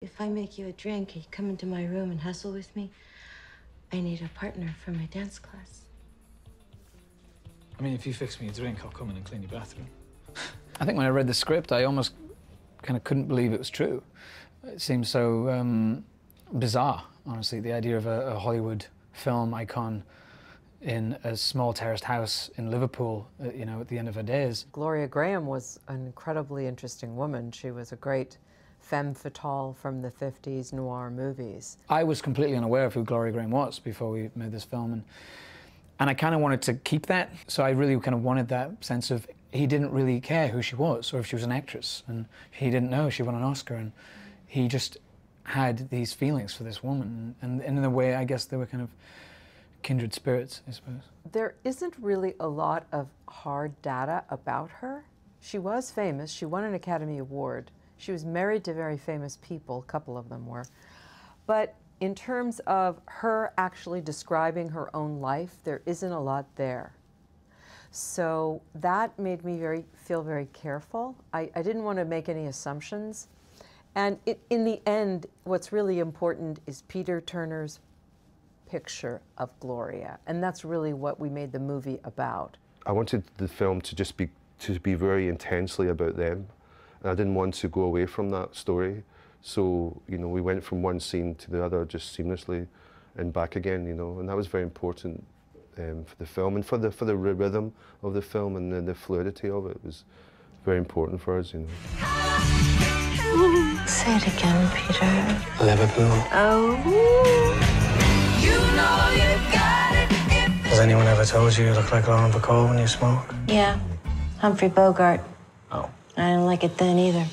If I make you a drink, you come into my room and hustle with me. I need a partner for my dance class. I mean, if you fix me a drink, I'll come in and clean your bathroom. I think when I read the script, I almost kind of couldn't believe it was true. It seems so um, bizarre, honestly, the idea of a, a, Hollywood film icon in a small terraced house in Liverpool, uh, you know, at the end of her days. Gloria Grahame was an incredibly interesting woman. She was a great femme fatale from the 50s noir movies. I was completely unaware of who Gloria Grahame was before we made this film. And, and I kind of wanted to keep that. So I really kind of wanted that sense of he didn't really care who she was or if she was an actress. And he didn't know she won an Oscar. And he just had these feelings for this woman. And, and in a way, I guess they were kind of kindred spirits, I suppose. There isn't really a lot of hard data about her. She was famous. She won an Academy Award. She was married to very famous people, a couple of them were. But in terms of her actually describing her own life, there isn't a lot there. So that made me very feel very careful. I, I didn't want to make any assumptions. And it, in the end, what's really important is Peter Turner's picture of Gloria. And that's really what we made the movie about. I wanted the film to just be to be very intensely about them. And I didn't want to go away from that story. So, you know, we went from one scene to the other just seamlessly and back again, you know, and that was very important um, for the film and for the, for the rhythm of the film and the, the fluidity of it was very important for us, you know. Say it again, Peter. Liverpool. Oh. You know you got it. Has anyone ever told you you look like Lauren Bacall when you smoke? Yeah. Humphrey Bogart. Oh. I didn't like it then either.